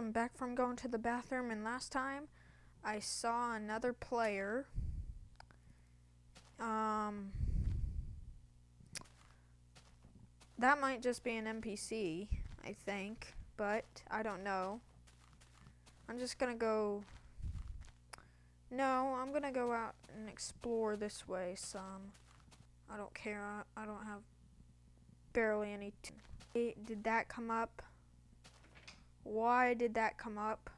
I'm back from going to the bathroom, and last time I saw another player. Um, that might just be an NPC, I think, but I don't know. I'm just gonna go. No, I'm gonna go out and explore this way some. I don't care. I, I don't have barely any. Did that come up? Why did that come up?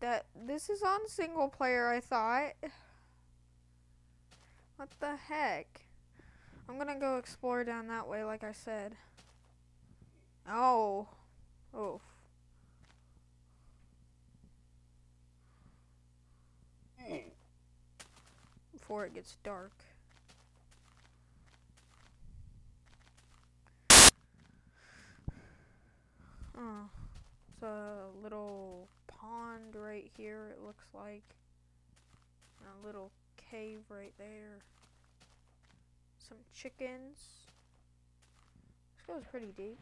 That this is on single player, I thought. What the heck? I'm gonna go explore down that way, like I said. Oh. Oh. Before it gets dark. Oh, it's a little pond right here, it looks like. And a little cave right there. Some chickens. This goes pretty deep.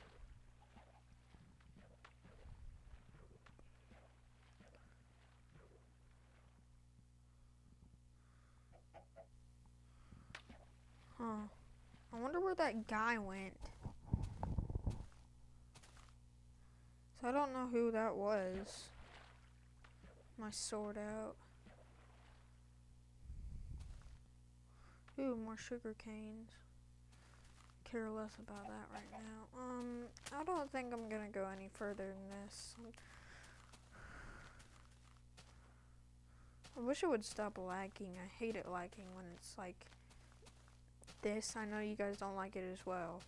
Huh. I wonder where that guy went. I don't know who that was. My sword out. Ooh, more sugar canes. Care less about that right now. Um, I don't think I'm gonna go any further than this. I wish it would stop lagging. I hate it lagging when it's like this. I know you guys don't like it as well.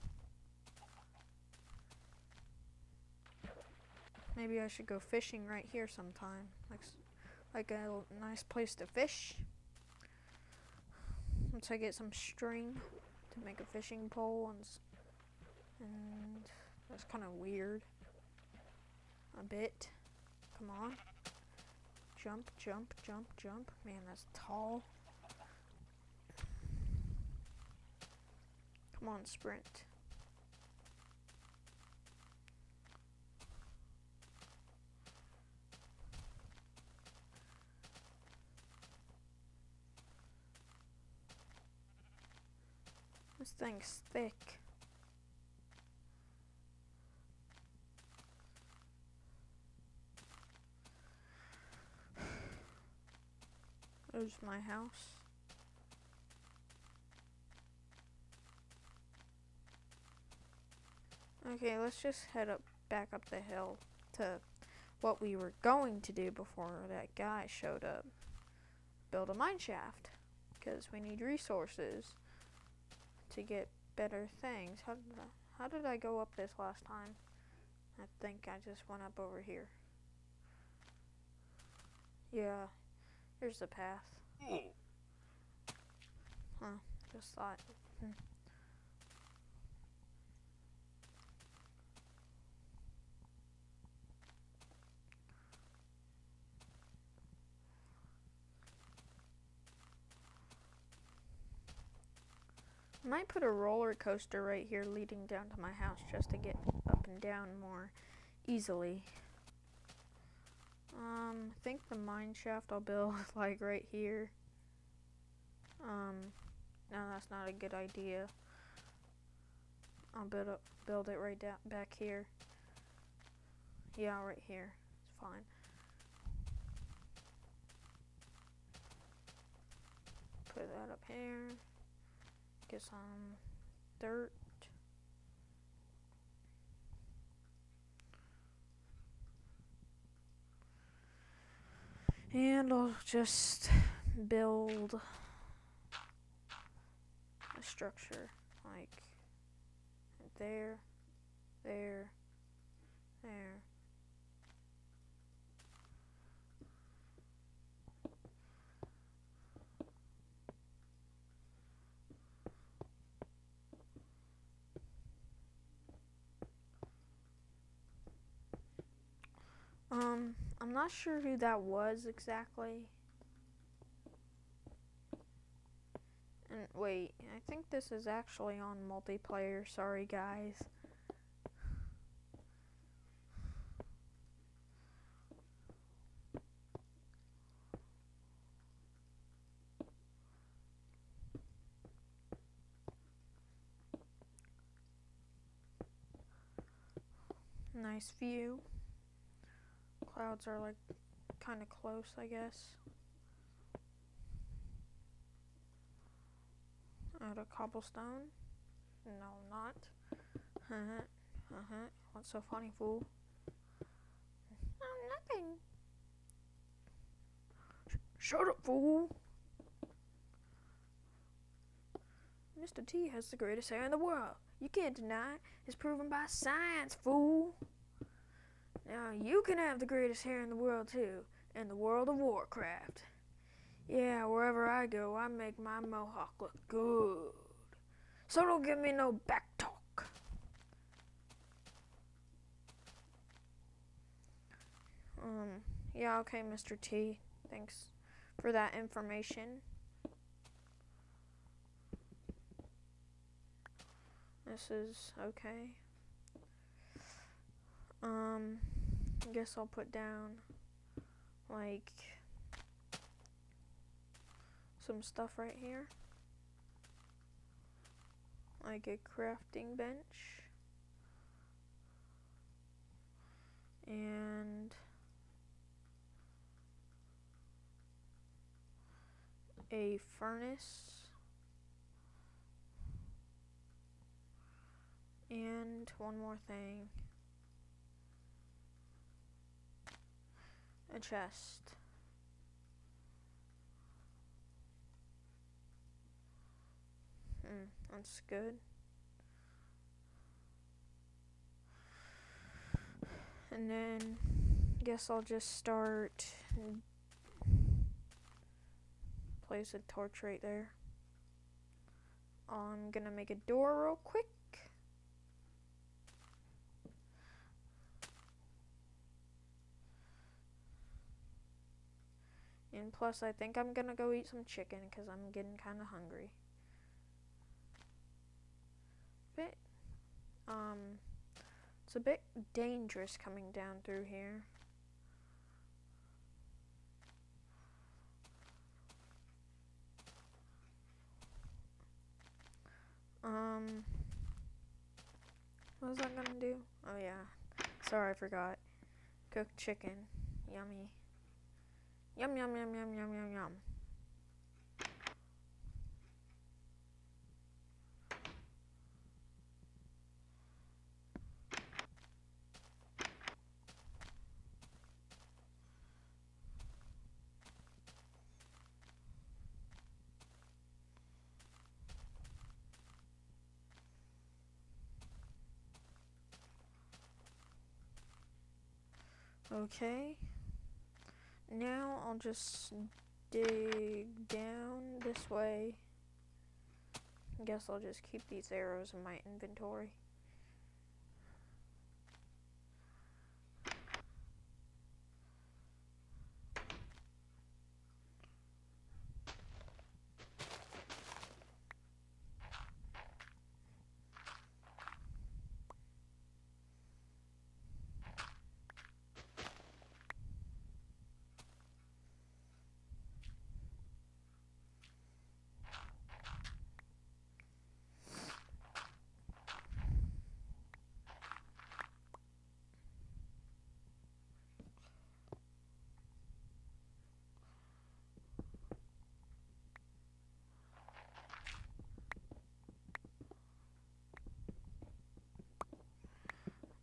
Maybe I should go fishing right here sometime. Like, like a nice place to fish. Once I get some string to make a fishing pole and, and that's kind of weird. A bit. Come on. Jump, jump, jump, jump. Man, that's tall. Come on, sprint. This thing's thick. There's my house. Okay, let's just head up back up the hill to what we were going to do before that guy showed up. Build a mine shaft because we need resources to get better things. How did I, how did I go up this last time? I think I just went up over here. Yeah, here's the path. Hmm. Huh, just thought. Hmm. Hmm. might put a roller coaster right here leading down to my house just to get up and down more easily. Um, I think the mine shaft I'll build like right here. Um, no, that's not a good idea. I'll build up, build it right down back here. Yeah, right here. It's fine. Put that up here. Get some dirt. And I'll just build a structure like there, there, there. Um, I'm not sure who that was exactly. And wait, I think this is actually on multiplayer. Sorry, guys. Nice view. Clouds are like kind of close, I guess. Out of cobblestone. No, not. Uh huh. Uh huh. What's so funny, fool? Oh, nothing. Sh- shut up, fool. Mr. T has the greatest hair in the world. You can't deny it. It's proven by science, fool. Now you can have the greatest hair in the world too, in the world of Warcraft. Yeah, wherever I go, I make my mohawk look good. So don't give me no back talk. Um, yeah, okay, Mr. T. Thanks for that information. This is okay. Um, guess I'll put down like some stuff right here. Like a crafting bench. And a furnace. And one more thing. A chest. Hmm, that's good. And then guess I'll just start place a torch right there. I'm gonna make a door real quick. And plus, I think I'm gonna go eat some chicken because I'm getting kind of hungry. Bit, um, it's a bit dangerous coming down through here. Um, what was I gonna do? Oh yeah, sorry I forgot. Cooked chicken, yummy. Yum yum yum yum yum yum yum. Okay. Now I'll just dig down this way. I guess I'll just keep these arrows in my inventory.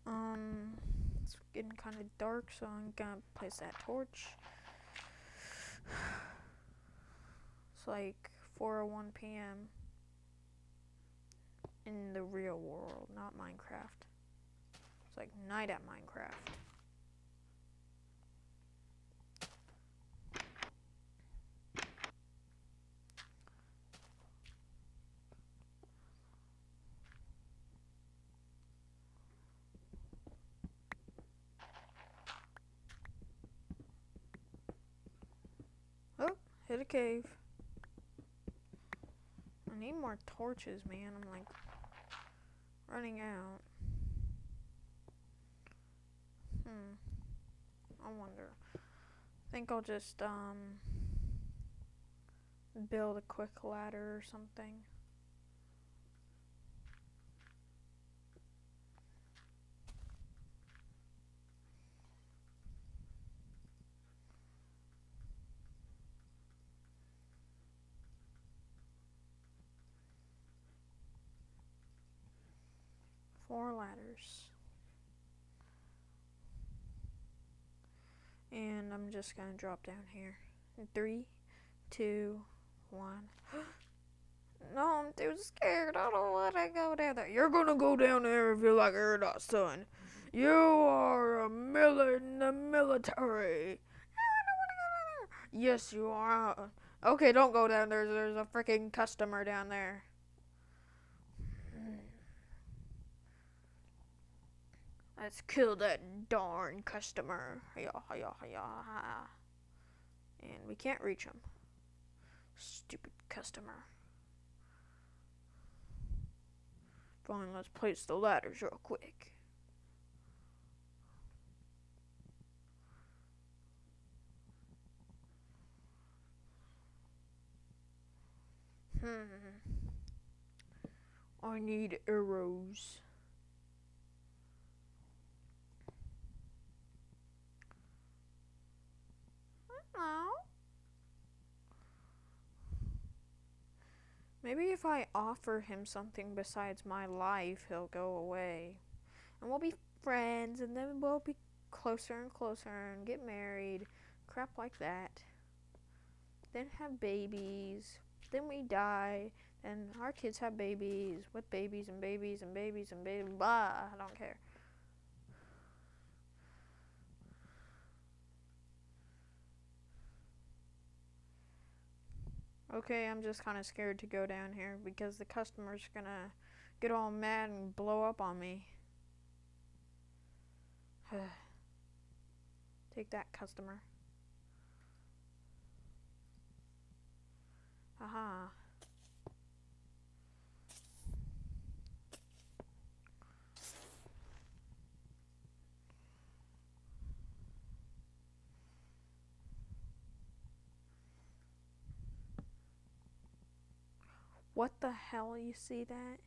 Um, it's getting kind of dark, so I'm gonna place that torch. It's like 4:01 p.m. in the real world, not Minecraft. It's like night at Minecraft. Hit a cave. I need more torches, man. I'm like running out. Hmm. I wonder. I think I'll just um build a quick ladder or something. Ladders. And I'm just gonna drop down here. Three, two, one. no, I'm too scared. I don't want to go down there. You're gonna go down there if you like or not, son. You are a mil- in the military. Yes, you are. Okay, don't go down there. There's a freaking customer down there. Let's kill that darn customer. And we can't reach him. Stupid customer. Fine, let's place the ladders real quick. Hmm. I need arrows. Oh. Maybe if I offer him something besides my life, he'll go away. And we'll be friends, and then we'll be closer and closer and get married. Crap like that. Then have babies. Then we die. And our kids have babies with babies and babies and babies and babies. Blah. I don't care. Okay, I'm just kind of scared to go down here because the customer's gonna get all mad and blow up on me. Take that, customer. What the hell? You see that?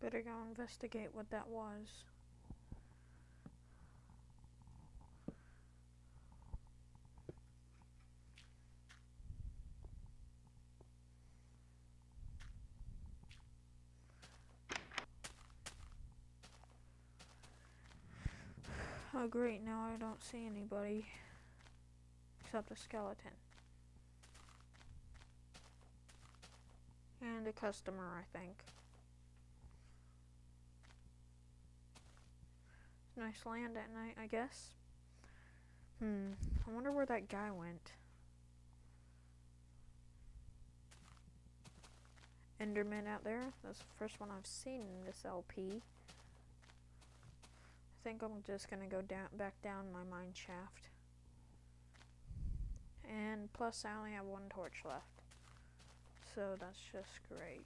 Better go investigate what that was. Oh great, now I don't see anybody except a skeleton. And a customer, I think. Nice land at night, I guess. Hmm, I wonder where that guy went. Enderman out there. That's the first one I've seen in this LP. I think I'm just gonna go down back down my mine shaft. And plus I only have one torch left. So that's just great.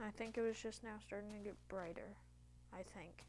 I think it was just now starting to get brighter. I think.